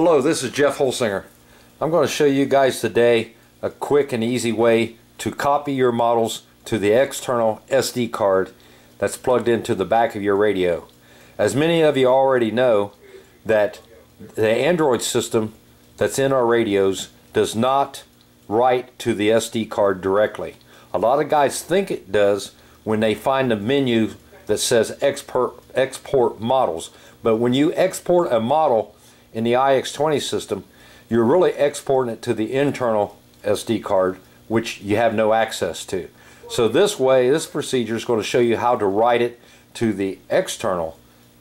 Hello, this is Jeff Holsinger. I'm going to show you guys today a quick and easy way to copy your models to the external SD card that's plugged into the back of your radio. As many of you already know that the Android system that's in our radios does not write to the SD card directly. A lot of guys think it does when they find the menu that says export, export models. But when you export a model in the iX20 system, you're really exporting it to the internal SD card, which you have no access to. So this way, this procedure is going to show you how to write it to the external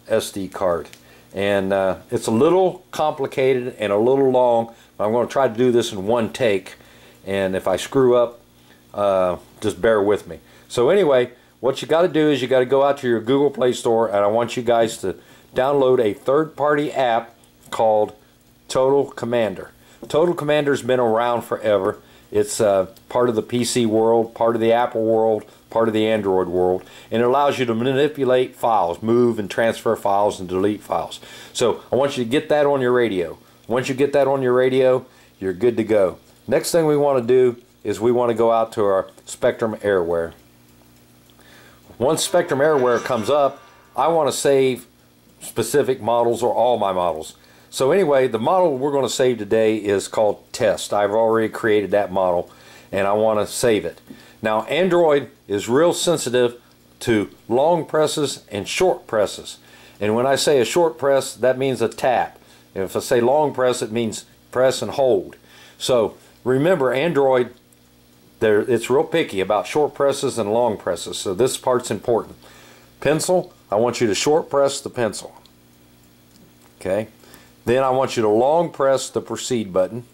SD card. And uh, it's a little complicated and a little long. I'm going to try to do this in one take. And if I screw up, uh, just bear with me. So anyway, what you got to do is you got to go out to your Google Play Store and I want you guys to download a third-party app called Total Commander. Total Commander's been around forever. It's uh, part of the PC world, part of the Apple world, part of the Android world, and it allows you to manipulate files, move and transfer files and delete files. So I want you to get that on your radio. Once you get that on your radio, you're good to go. Next thing we want to do is we want to go out to our Spektrum AirWare. Once Spektrum AirWare comes up, I want to save specific models or all my models. So anyway, the model we're going to save today is called test. I've already created that model and I want to save it. Now Android is real sensitive to long presses and short presses. And when I say a short press, that means a tap. And if I say long press, it means press and hold. So remember, Android, it's real picky about short presses and long presses. So this part's important. Pencil, I want you to short press the pencil. Okay. Then I want you to long press the proceed button.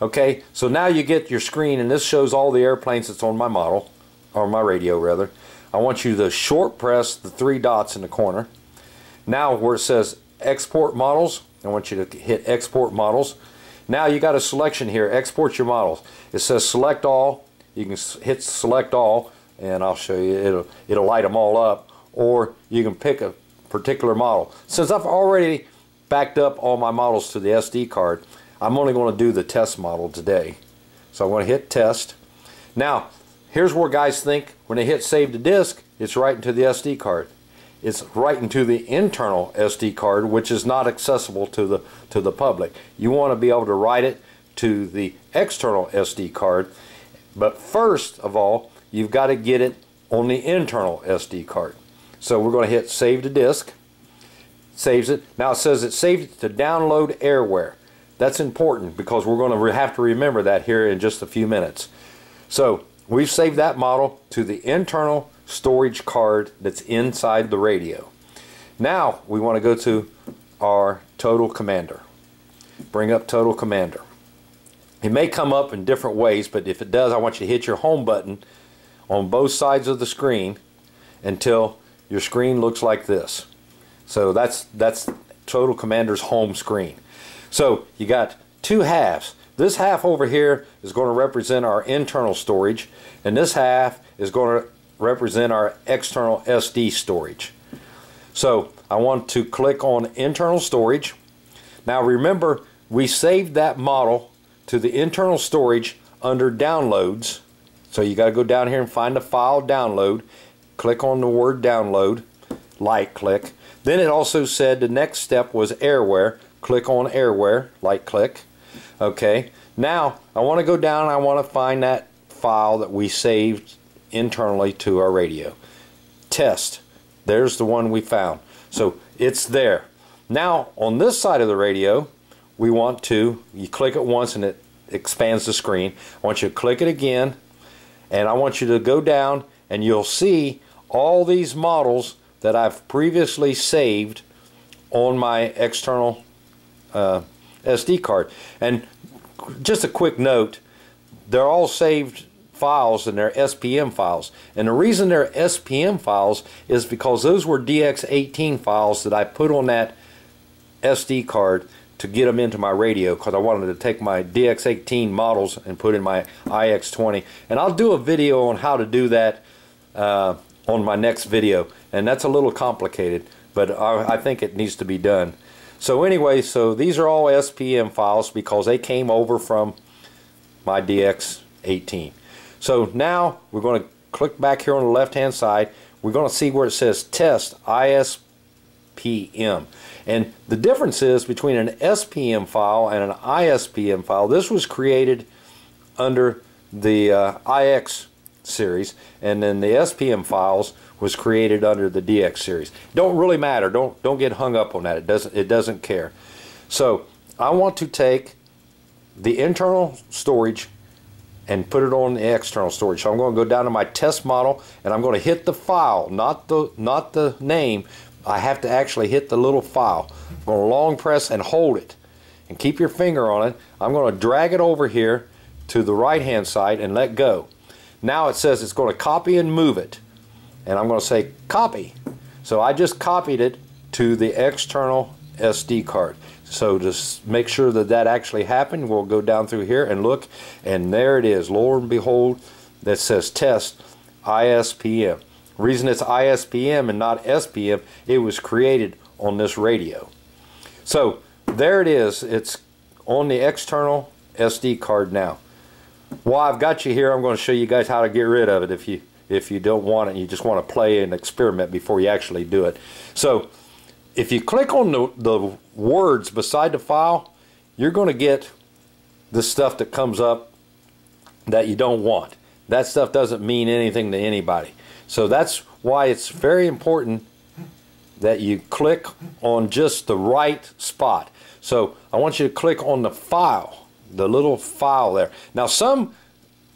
Okay, so now you get your screen and this shows all the airplanes that's on my model, or my radio rather. I want you to short press the three dots in the corner. Now where it says export models, I want you to hit export models. Now you got a selection here, export your models. It says select all, you can hit select all and I'll show you, it'll, it'll light them all up. Or you can pick a particular model. Since I've already backed up all my models to the SD card. I'm only going to do the test model today. So I'm going to hit test. Now, here's where guys think when they hit save to disk, it's right into the SD card. It's right into the internal SD card, which is not accessible to the to the public. You want to be able to write it to the external SD card, but first of all, you've got to get it on the internal SD card. So we're going to hit save to disk saves it. Now it says it saved it to download airware. That's important because we're going to have to remember that here in just a few minutes. So we've saved that model to the internal storage card that's inside the radio. Now we want to go to our Total Commander. Bring up Total Commander. It may come up in different ways, but if it does, I want you to hit your home button on both sides of the screen until your screen looks like this. So that's that's Total Commander's home screen. So you got two halves. This half over here is going to represent our internal storage, and this half is going to represent our external SD storage. So I want to click on internal storage. Now remember, we saved that model to the internal storage under downloads. So you got to go down here and find the file download. Click on the word download, light click. Then it also said the next step was airware. Click on airware, right click. Okay, now I want to go down I want to find that file that we saved internally to our radio. Test. There's the one we found. So it's there. Now on this side of the radio, we want to, you click it once and it expands the screen. I want you to click it again and I want you to go down and you'll see all these models that I've previously saved on my external uh, SD card. And just a quick note, they're all saved files and they're SPM files. And the reason they're SPM files is because those were DX18 files that I put on that SD card to get them into my radio because I wanted to take my DX18 models and put in my iX20. And I'll do a video on how to do that uh, on my next video and that's a little complicated but I, I think it needs to be done So anyway, so these are all SPM files because they came over from my DX18. So now we're going to click back here on the left hand side. We're going to see where it says test ISPM. And the difference is between an SPM file and an ISPM file. This was created under the uh, IX series and then the SPM files was created under the DX series. Don't really matter. Don't don't get hung up on that. It doesn't it doesn't care. So I want to take the internal storage and put it on the external storage. So I'm going to go down to my test model and I'm going to hit the file, not the not the name. I have to actually hit the little file. I'm going to long press and hold it and keep your finger on it. I'm going to drag it over here to the right hand side and let go. Now it says it's going to copy and move it. And I'm going to say copy. So I just copied it to the external SD card. So just make sure that that actually happened. We'll go down through here and look. And there it is. Lo and behold, that says test ISPM. Reason it's ISPM and not SPM, it was created on this radio. So there it is. It's on the external SD card now. While I've got you here, I'm going to show you guys how to get rid of it if you if you don't want it. You just want to play and experiment before you actually do it. So if you click on the, the words beside the file, you're going to get the stuff that comes up that you don't want. That stuff doesn't mean anything to anybody. So that's why it's very important that you click on just the right spot. So I want you to click on the file the little file there. Now some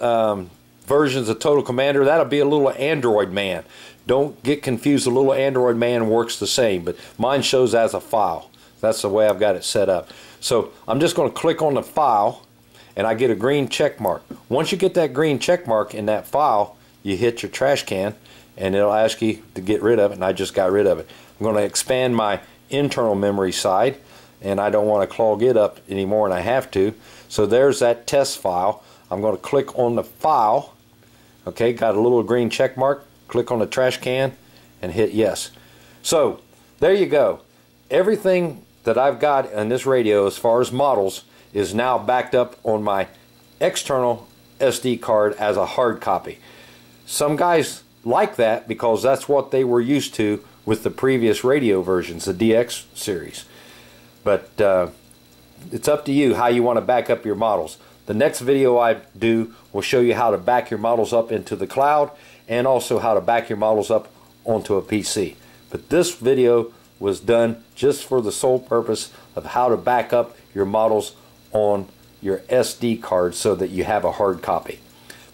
um, versions of Total Commander, that'll be a little Android man. Don't get confused, the little Android man works the same, but mine shows as a file. That's the way I've got it set up. So I'm just going to click on the file and I get a green check mark. Once you get that green check mark in that file, you hit your trash can and it'll ask you to get rid of it and I just got rid of it. I'm going to expand my internal memory side and I don't want to clog it up anymore and I have to. So there's that test file. I'm going to click on the file. Okay, got a little green check mark. Click on the trash can and hit yes. So there you go. Everything that I've got on this radio as far as models is now backed up on my external SD card as a hard copy. Some guys like that because that's what they were used to with the previous radio versions, the DX series. But uh, it's up to you how you want to back up your models. The next video I do will show you how to back your models up into the cloud and also how to back your models up onto a PC. But this video was done just for the sole purpose of how to back up your models on your SD card so that you have a hard copy.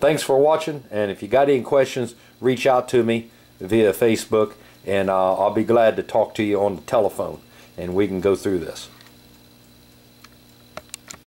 Thanks for watching and if you got any questions reach out to me via Facebook and uh, I'll be glad to talk to you on the telephone and we can go through this.